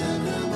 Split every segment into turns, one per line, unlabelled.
I'll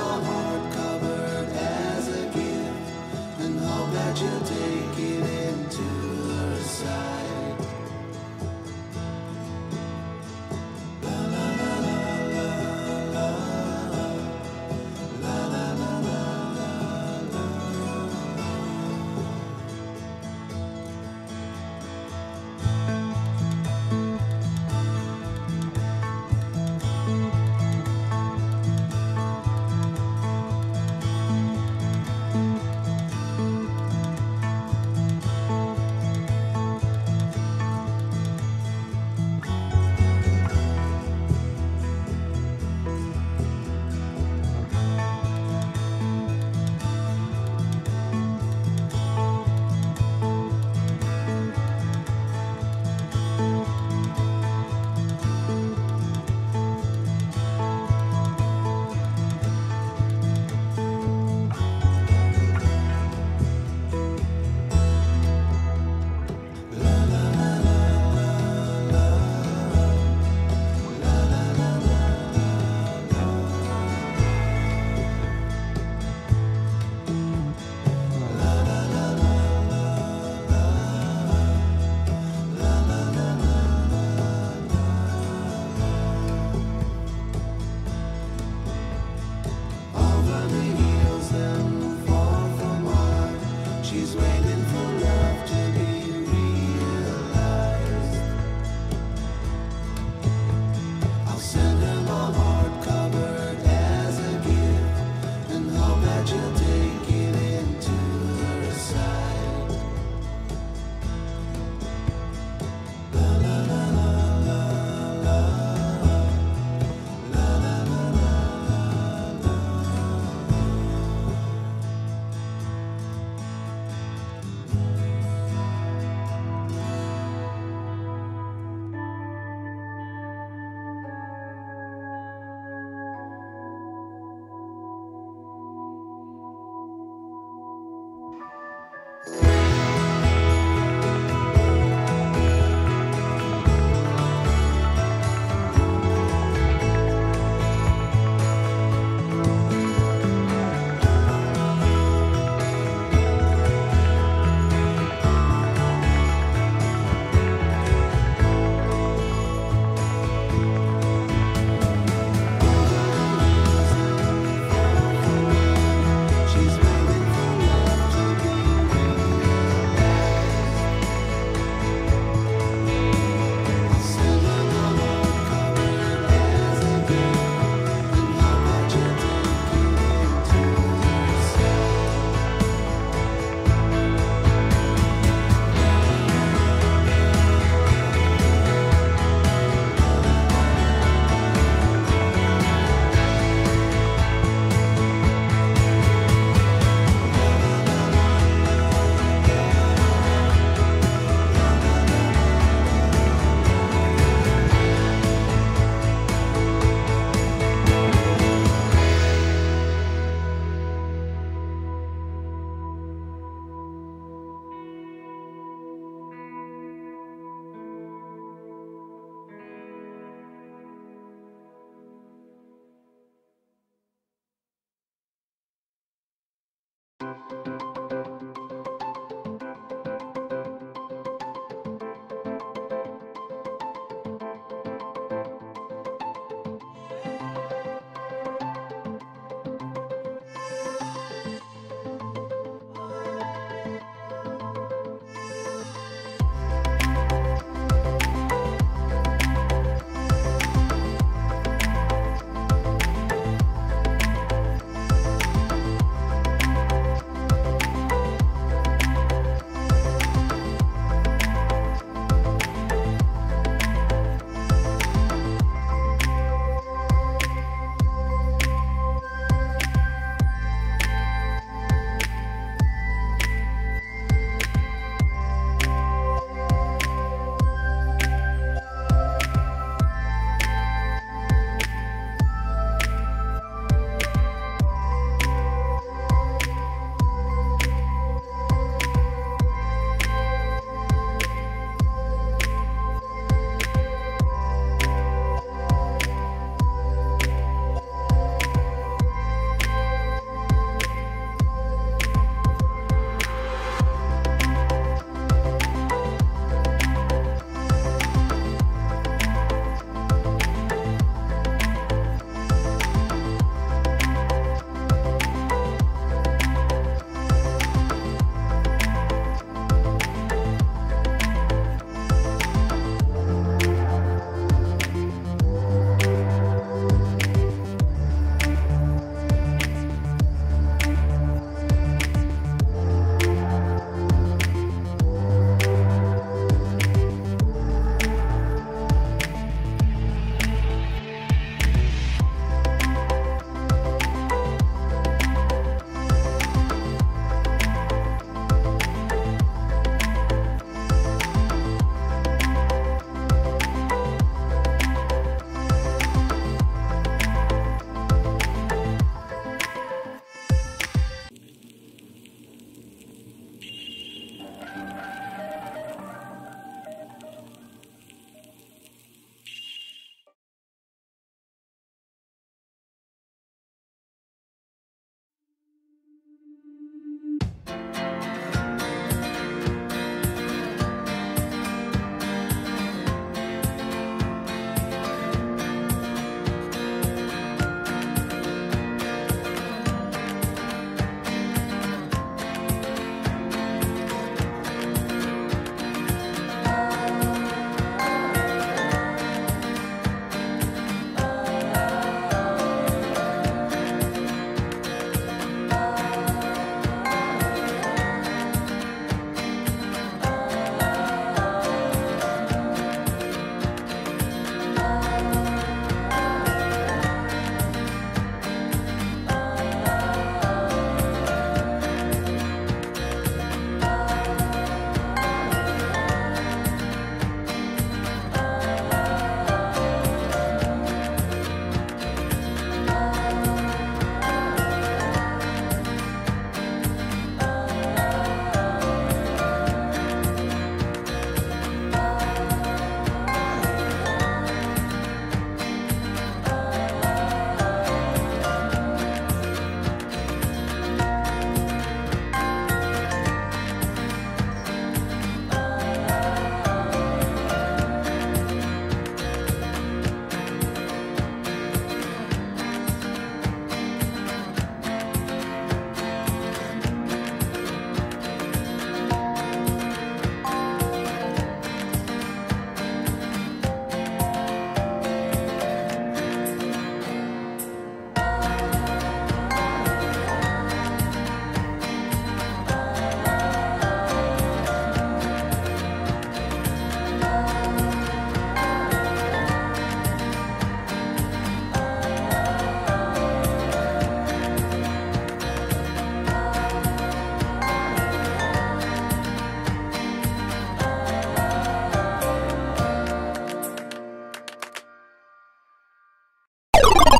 swimming.